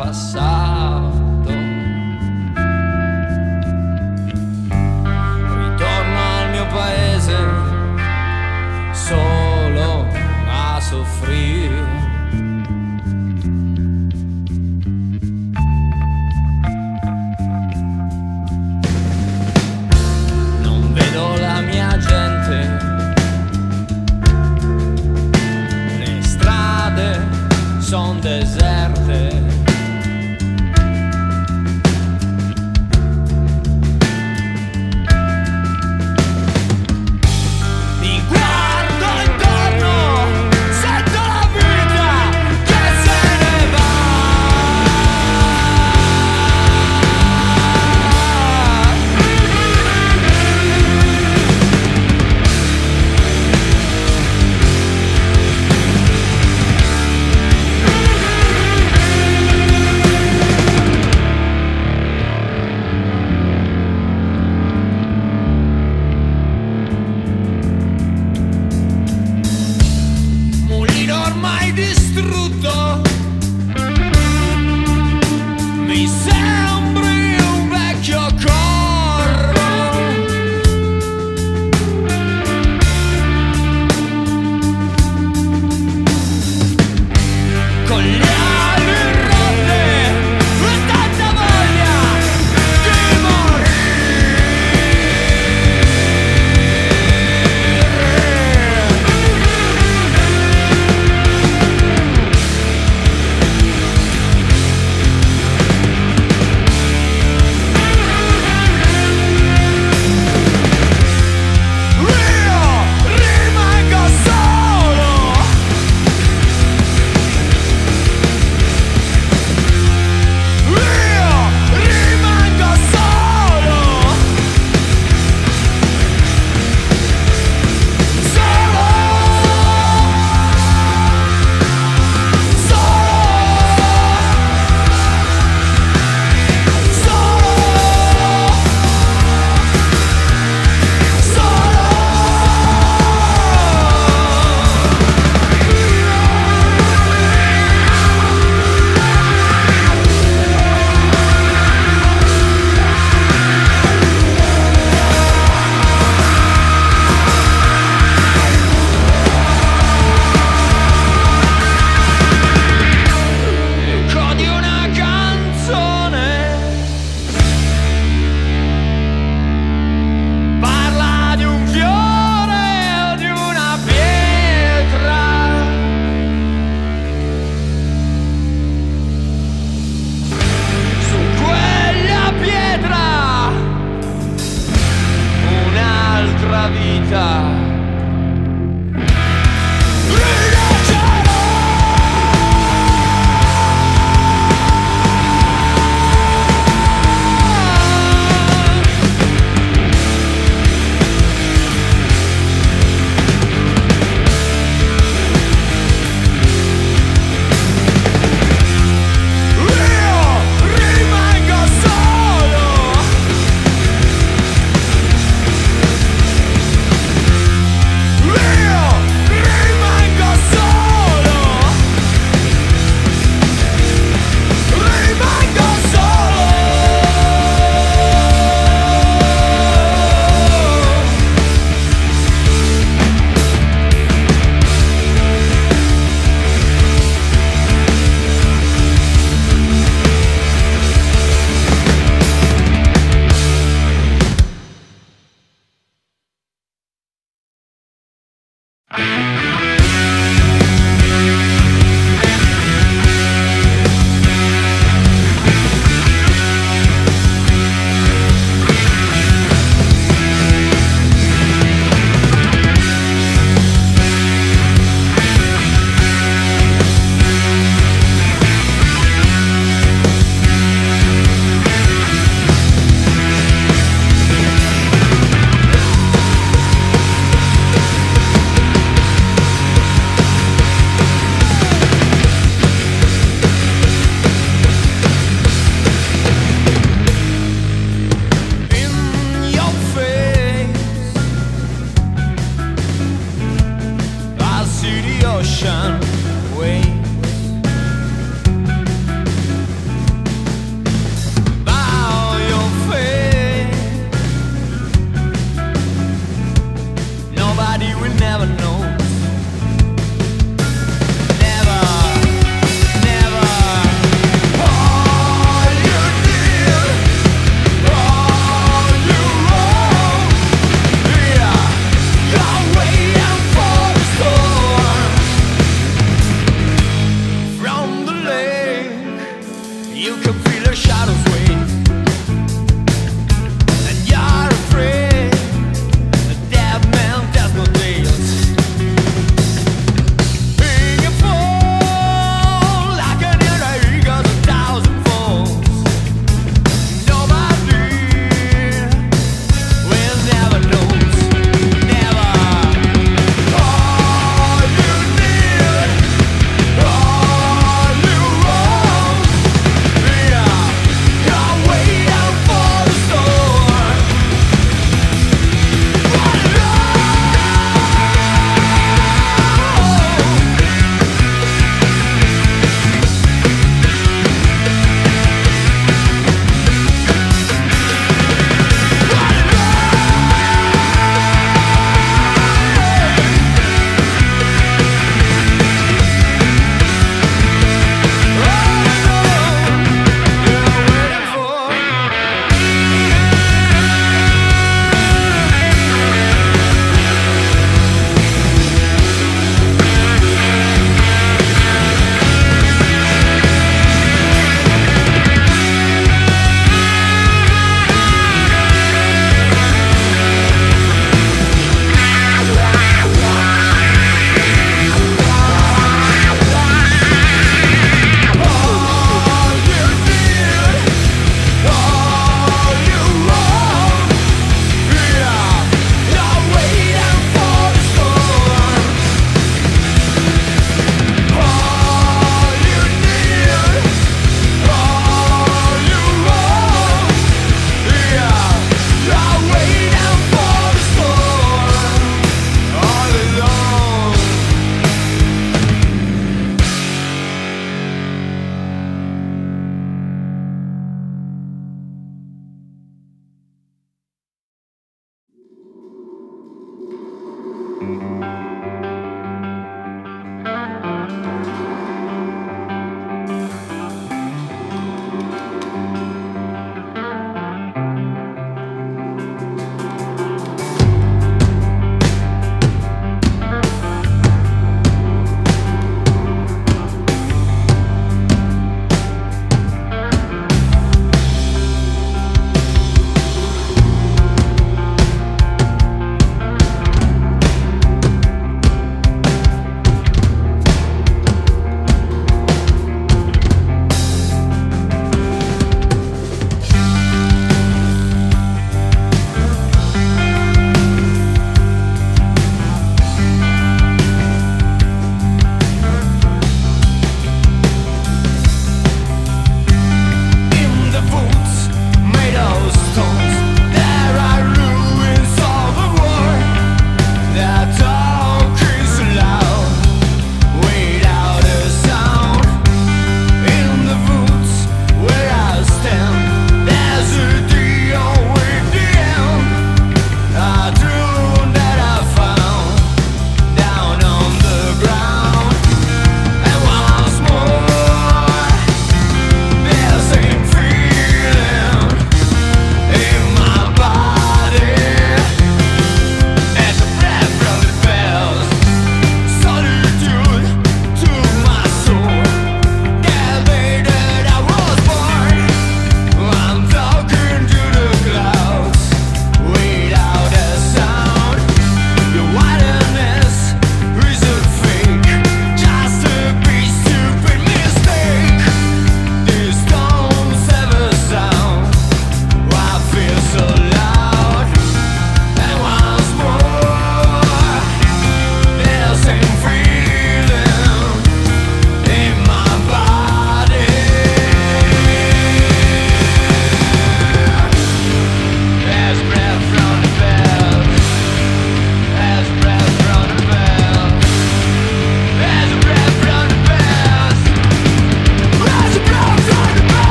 passar.